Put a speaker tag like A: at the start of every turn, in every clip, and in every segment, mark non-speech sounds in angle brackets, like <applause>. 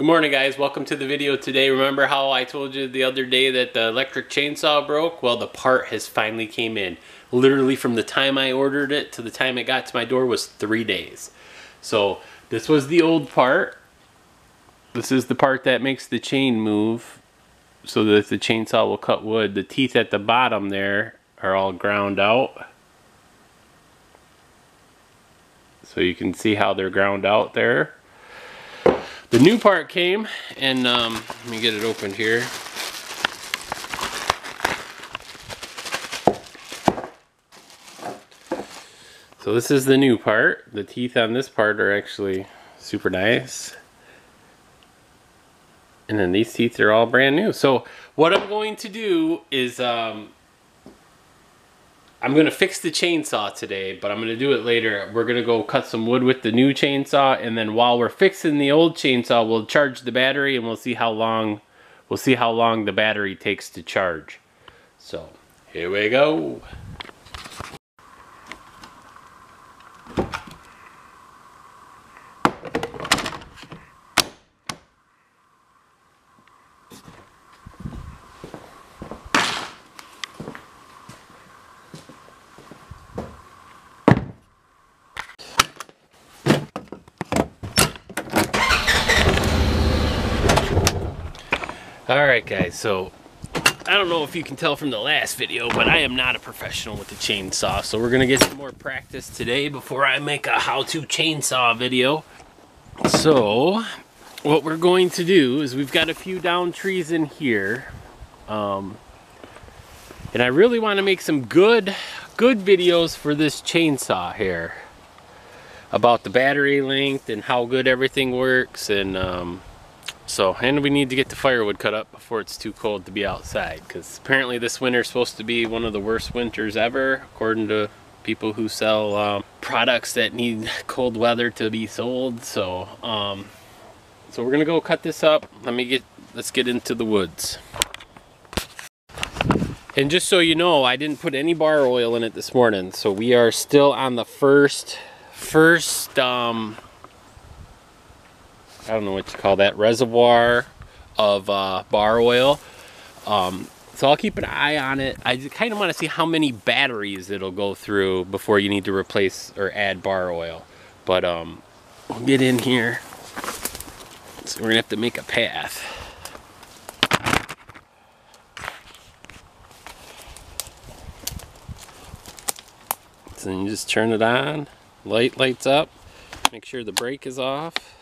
A: Good morning guys, welcome to the video today. Remember how I told you the other day that the electric chainsaw broke? Well, the part has finally came in. Literally from the time I ordered it to the time it got to my door was three days. So this was the old part. This is the part that makes the chain move so that the chainsaw will cut wood. The teeth at the bottom there are all ground out. So you can see how they're ground out there. The new part came, and um, let me get it opened here. So this is the new part. The teeth on this part are actually super nice. And then these teeth are all brand new. So what I'm going to do is um, I'm gonna fix the chainsaw today, but I'm gonna do it later. We're gonna go cut some wood with the new chainsaw, and then while we're fixing the old chainsaw, we'll charge the battery, and we'll see how long we'll see how long the battery takes to charge. So here we go. Alright guys, so I don't know if you can tell from the last video, but I am not a professional with the chainsaw. So we're to get some more practice today before I make a how-to chainsaw video. So what we're going to do is we've got a few down trees in here. Um, and I really want to make some good, good videos for this chainsaw here. About the battery length and how good everything works and um, so, and we need to get the firewood cut up before it's too cold to be outside because apparently this winter is supposed to be one of the worst winters ever according to people who sell um, products that need <laughs> cold weather to be sold. So, um, so we're gonna go cut this up. Let me get, let's get into the woods. And just so you know, I didn't put any bar oil in it this morning. So we are still on the first, first, um, I don't know what you call that, reservoir of uh, bar oil. Um, so I'll keep an eye on it. I kind of want to see how many batteries it'll go through before you need to replace or add bar oil. But um, we'll get in here. So we're gonna have to make a path. So then you just turn it on, light lights up, make sure the brake is off.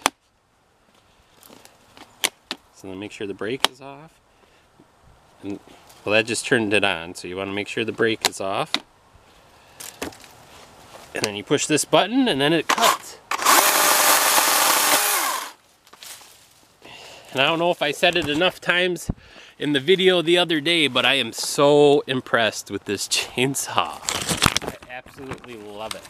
A: So then make sure the brake is off. And, well, that just turned it on, so you want to make sure the brake is off. And then you push this button, and then it cuts. And I don't know if I said it enough times in the video the other day, but I am so impressed with this <laughs> chainsaw. I absolutely love it.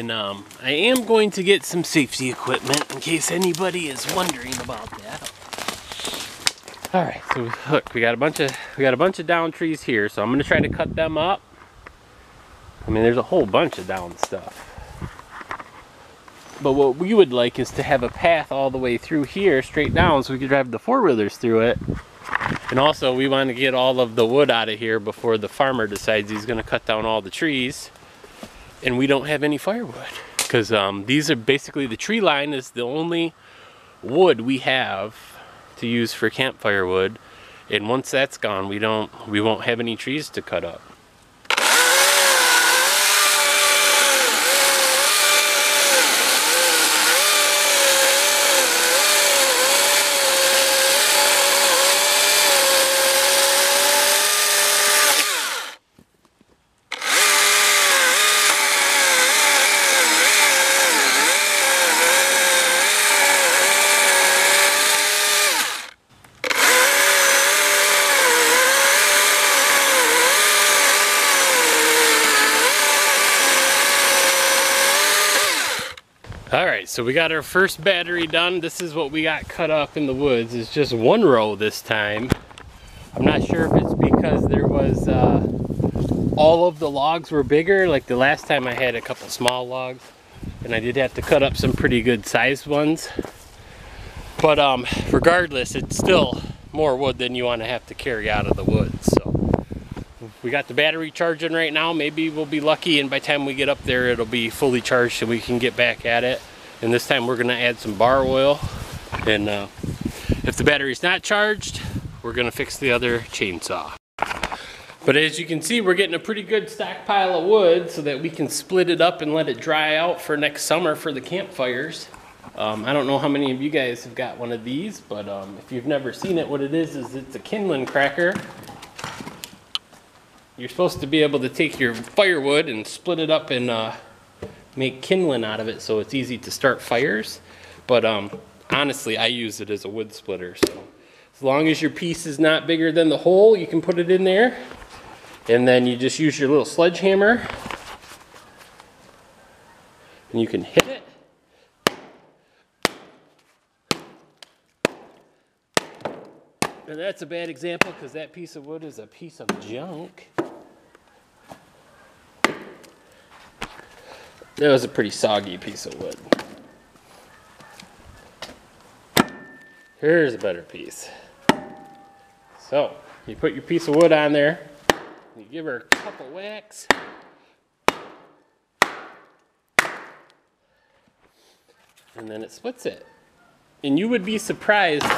A: And um, I am going to get some safety equipment in case anybody is wondering about that. All right, so look, we got a bunch of we got a bunch of down trees here, so I'm gonna try to cut them up. I mean, there's a whole bunch of down stuff. But what we would like is to have a path all the way through here, straight down, so we could drive the four-wheelers through it. And also, we want to get all of the wood out of here before the farmer decides he's gonna cut down all the trees and we don't have any firewood. Because um, these are basically the tree line is the only wood we have to use for campfire wood. And once that's gone we don't we won't have any trees to cut up so we got our first battery done. This is what we got cut up in the woods. It's just one row this time. I'm not sure if it's because there was uh, all of the logs were bigger. Like the last time I had a couple small logs and I did have to cut up some pretty good sized ones. But um, regardless, it's still more wood than you want to have to carry out of the woods. We got the battery charging right now. Maybe we'll be lucky and by the time we get up there, it'll be fully charged and we can get back at it. And this time we're gonna add some bar oil. And uh, if the battery's not charged, we're gonna fix the other chainsaw. But as you can see, we're getting a pretty good stockpile of wood so that we can split it up and let it dry out for next summer for the campfires. Um, I don't know how many of you guys have got one of these, but um, if you've never seen it, what it is, is it's a kindling cracker. You're supposed to be able to take your firewood and split it up and uh, make kindling out of it so it's easy to start fires. But um, honestly, I use it as a wood splitter. So as long as your piece is not bigger than the hole, you can put it in there. And then you just use your little sledgehammer and you can hit it. And that's a bad example because that piece of wood is a piece of junk. That was a pretty soggy piece of wood. Here's a better piece. So, you put your piece of wood on there, you give her a couple whacks. And then it splits it. And you would be surprised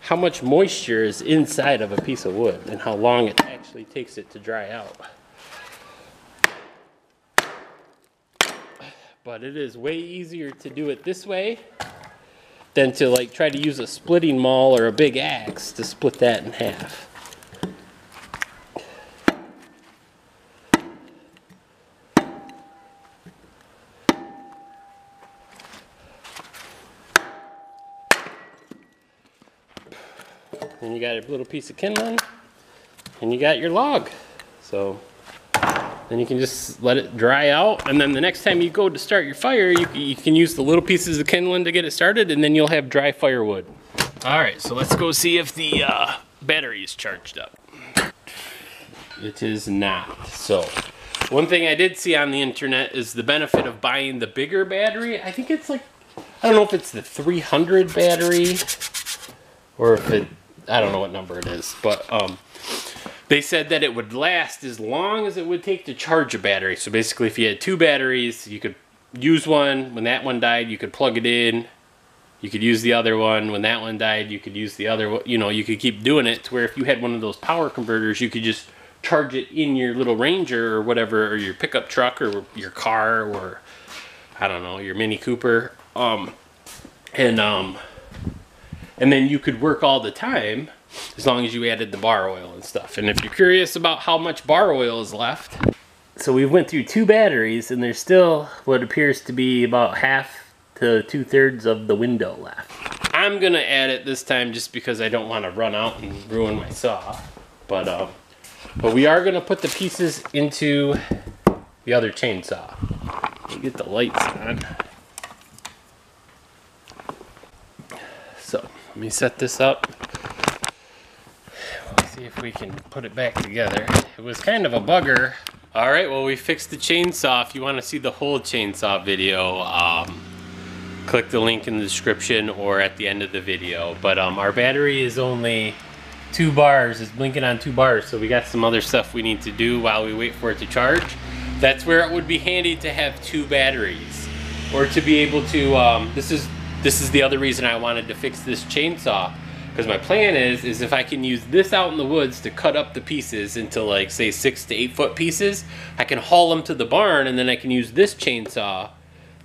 A: how much moisture is inside of a piece of wood and how long it actually takes it to dry out. But it is way easier to do it this way than to like try to use a splitting maul or a big axe to split that in half. And you got a little piece of kindling and you got your log. So then you can just let it dry out. And then the next time you go to start your fire, you, you can use the little pieces of kindling to get it started and then you'll have dry firewood. All right, so let's go see if the uh, battery is charged up. It is not. So one thing I did see on the internet is the benefit of buying the bigger battery. I think it's like, I don't know if it's the 300 battery or if it I don't know what number it is, but um, they said that it would last as long as it would take to charge a battery. So basically, if you had two batteries, you could use one. When that one died, you could plug it in. You could use the other one. When that one died, you could use the other one. You know, you could keep doing it to where if you had one of those power converters, you could just charge it in your little Ranger or whatever, or your pickup truck or your car or I don't know, your Mini Cooper. Um, and um, and then you could work all the time as long as you added the bar oil and stuff. And if you're curious about how much bar oil is left, so we went through two batteries and there's still what appears to be about half to two thirds of the window left. I'm gonna add it this time just because I don't want to run out and ruin my saw. But uh, but we are gonna put the pieces into the other chainsaw. Let me get the lights on. So let me set this up. We can put it back together. It was kind of a bugger. All right, well, we fixed the chainsaw. If you want to see the whole chainsaw video, um, click the link in the description or at the end of the video. But um, our battery is only two bars. It's blinking on two bars, so we got some other stuff we need to do while we wait for it to charge. That's where it would be handy to have two batteries or to be able to, um, this is this is the other reason I wanted to fix this chainsaw because my plan is is if I can use this out in the woods to cut up the pieces into like say six to eight foot pieces I can haul them to the barn and then I can use this chainsaw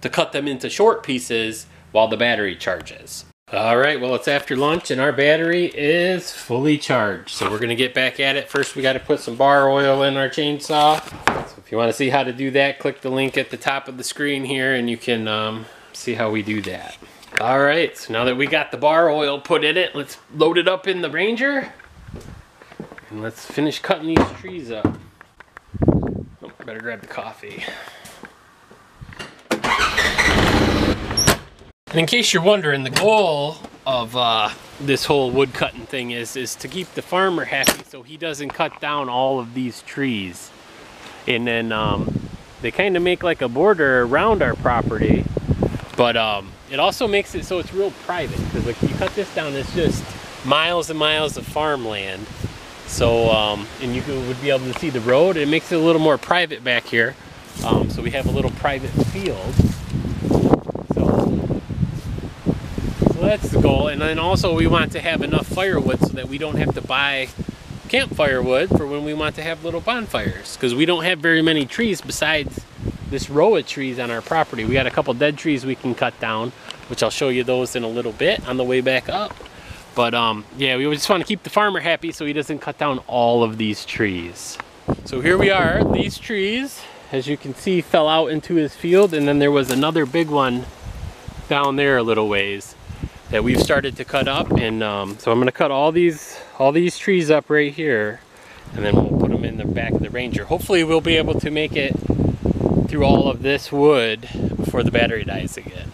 A: to cut them into short pieces while the battery charges. All right well it's after lunch and our battery is fully charged. So we're gonna get back at it. First we got to put some bar oil in our chainsaw. So if you want to see how to do that click the link at the top of the screen here and you can um, see how we do that all right, so now that we got the bar oil put in it, let's load it up in the Ranger. And let's finish cutting these trees up. Oh, better grab the coffee. And in case you're wondering, the goal of uh, this whole wood cutting thing is is to keep the farmer happy so he doesn't cut down all of these trees. And then um, they kind of make like a border around our property, but um, it also makes it so it's real private because like you cut this down, it's just miles and miles of farmland. So, um, and you would be able to see the road. It makes it a little more private back here. Um, so we have a little private field. So, so that's the goal. And then also we want to have enough firewood so that we don't have to buy campfire wood for when we want to have little bonfires. Because we don't have very many trees besides this row of trees on our property. We got a couple dead trees we can cut down, which I'll show you those in a little bit on the way back up. But um, yeah, we just want to keep the farmer happy so he doesn't cut down all of these trees. So here we are, these trees, as you can see, fell out into his field and then there was another big one down there a little ways that we've started to cut up and um, so I'm going to cut all these all these trees up right here and then we'll put them in the back of the Ranger. Hopefully we'll be able to make it through all of this wood before the battery dies again.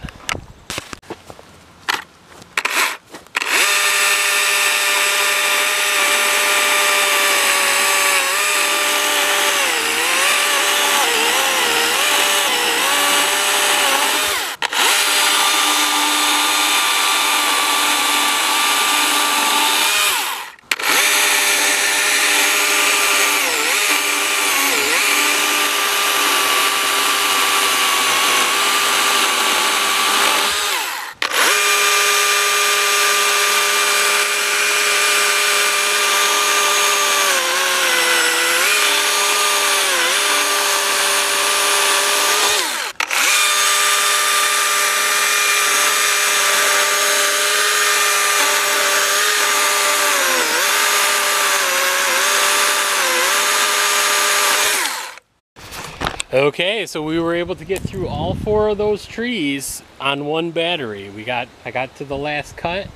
A: Okay, so we were able to get through all four of those trees on one battery. We got, I got to the last cut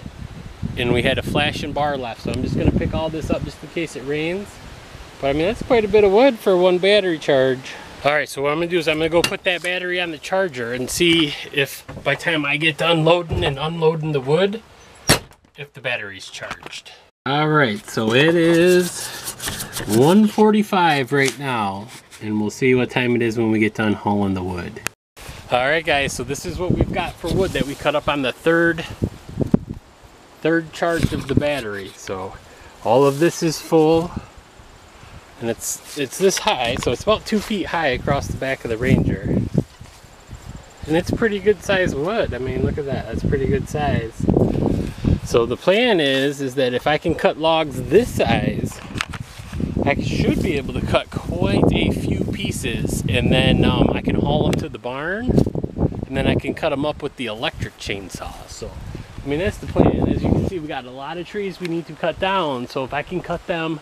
A: and we had a flashing bar left. So I'm just gonna pick all this up just in case it rains. But I mean, that's quite a bit of wood for one battery charge. All right, so what I'm gonna do is I'm gonna go put that battery on the charger and see if by time I get done loading and unloading the wood, if the battery's charged. All right, so it is 145 right now and we'll see what time it is when we get done hauling the wood. All right guys, so this is what we've got for wood that we cut up on the third third charge of the battery. So all of this is full and it's it's this high, so it's about two feet high across the back of the Ranger. And it's pretty good size wood. I mean, look at that, that's pretty good size. So the plan is, is that if I can cut logs this size, I should be able to cut quite a few pieces and then um, I can haul them to the barn and then I can cut them up with the electric chainsaw. So, I mean, that's the plan. As you can see, we got a lot of trees we need to cut down. So if I can cut them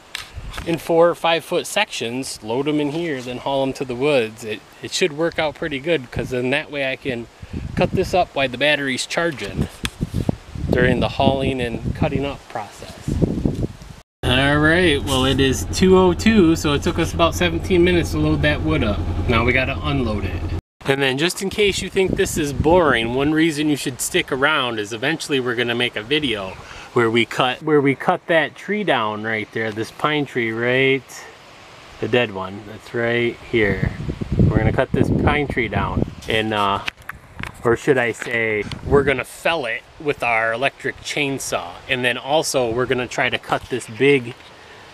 A: in four or five foot sections, load them in here, then haul them to the woods, it, it should work out pretty good because then that way I can cut this up while the battery's charging during the hauling and cutting up process. Right, well it is 2.02, so it took us about 17 minutes to load that wood up. Now we gotta unload it. And then just in case you think this is boring, one reason you should stick around is eventually we're gonna make a video where we cut where we cut that tree down right there, this pine tree right, the dead one, that's right here. We're gonna cut this pine tree down and uh, or should I say, we're gonna fell it with our electric chainsaw. And then also we're gonna try to cut this big,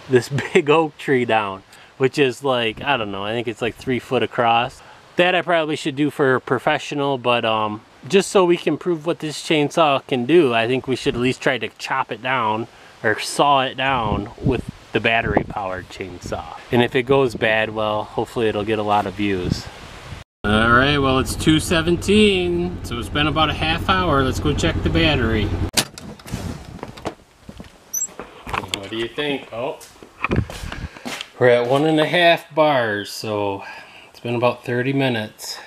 A: this <laughs> big oak tree down, which is like, I don't know, I think it's like three foot across. That I probably should do for a professional, but um, just so we can prove what this chainsaw can do, I think we should at least try to chop it down or saw it down with the battery powered chainsaw. And if it goes bad, well, hopefully it'll get a lot of views. All right, well it's 2.17, so it's been about a half hour. Let's go check the battery. What do you think? Oh, we're at one and a half bars, so it's been about 30 minutes.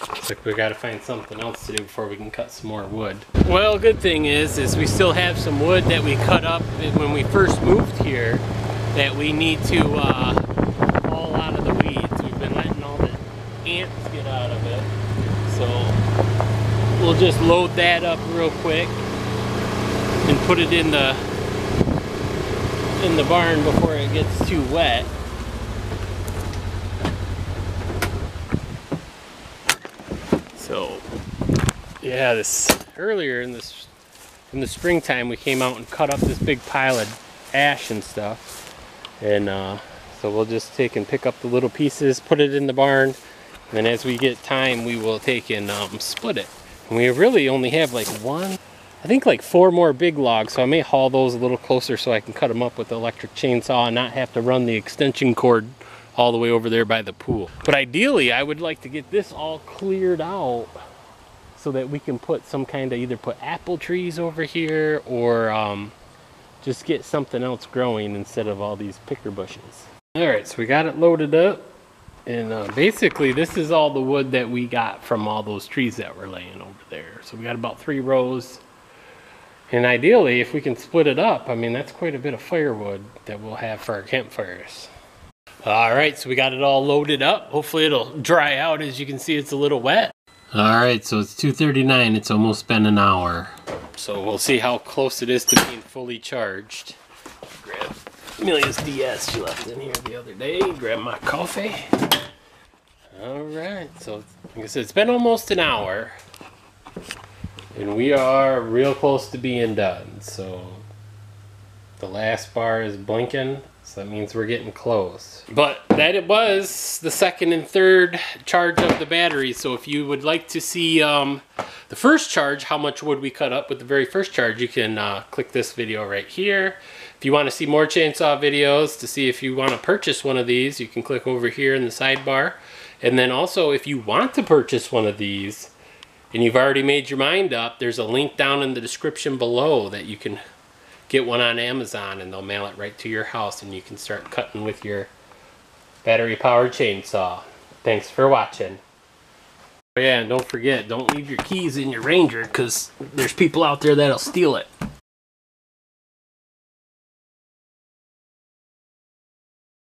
A: Looks like we gotta find something else to do before we can cut some more wood. Well, good thing is, is we still have some wood that we cut up when we first moved here that we need to uh, haul out of the weeds. We've been letting all the ants get out of it. So we'll just load that up real quick and put it in the in the barn before it gets too wet. So yeah, this earlier in this in the springtime we came out and cut up this big pile of ash and stuff. And uh, so we'll just take and pick up the little pieces, put it in the barn, and then as we get time we will take and um, split it. And we really only have like one, I think like four more big logs, so I may haul those a little closer so I can cut them up with the electric chainsaw and not have to run the extension cord all the way over there by the pool. But ideally I would like to get this all cleared out so that we can put some kind of either put apple trees over here or um, just get something else growing instead of all these picker bushes. All right, so we got it loaded up. And uh, basically this is all the wood that we got from all those trees that were laying over there. So we got about three rows. And ideally, if we can split it up, I mean, that's quite a bit of firewood that we'll have for our campfires. All right, so we got it all loaded up. Hopefully it'll dry out. As you can see, it's a little wet. All right, so it's 2.39. It's almost been an hour. So we'll see how close it is to being fully charged. Grab Amelia's DS she left in here the other day. Grab my coffee. All right, so like I said, it's been almost an hour. And we are real close to being done. So the last bar is blinking. So that means we're getting close. But that it was the second and third charge of the battery. So if you would like to see um, the first charge, how much wood we cut up with the very first charge, you can uh, click this video right here. If you want to see more chainsaw videos to see if you want to purchase one of these, you can click over here in the sidebar. And then also if you want to purchase one of these and you've already made your mind up, there's a link down in the description below that you can get one on Amazon and they'll mail it right to your house and you can start cutting with your battery powered chainsaw. Thanks for watching. Oh yeah, and don't forget, don't leave your keys in your Ranger because there's people out there that'll steal it.